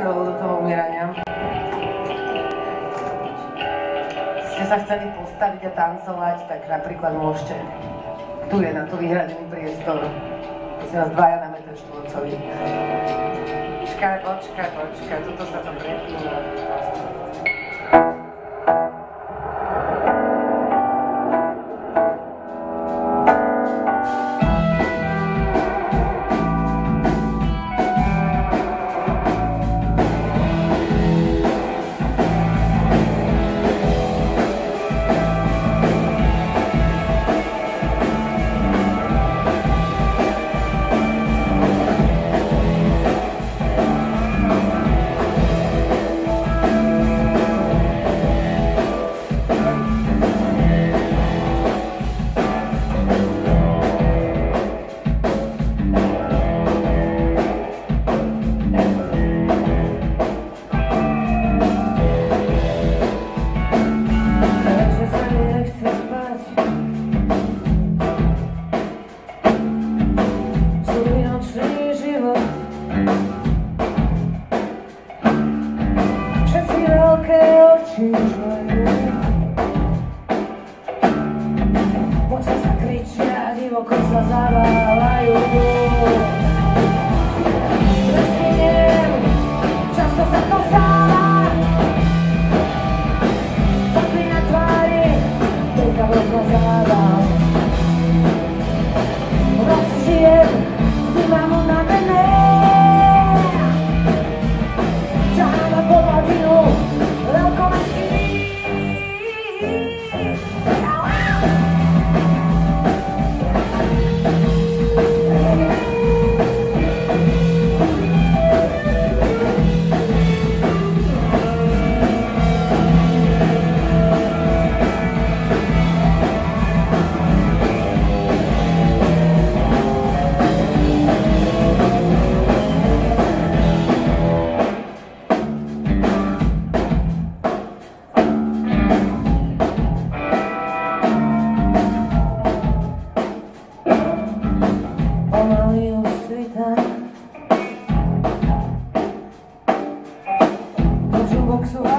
nedovedol do toho umierania. Ste sa chceli postaviť a tancovať, tak napríklad môžete. Tu je na to vyhradený priestor. Si nás dvaja na metr štvorcový. Počkaj, počkaj, počkaj, toto sa to prepína. Души живот боксу.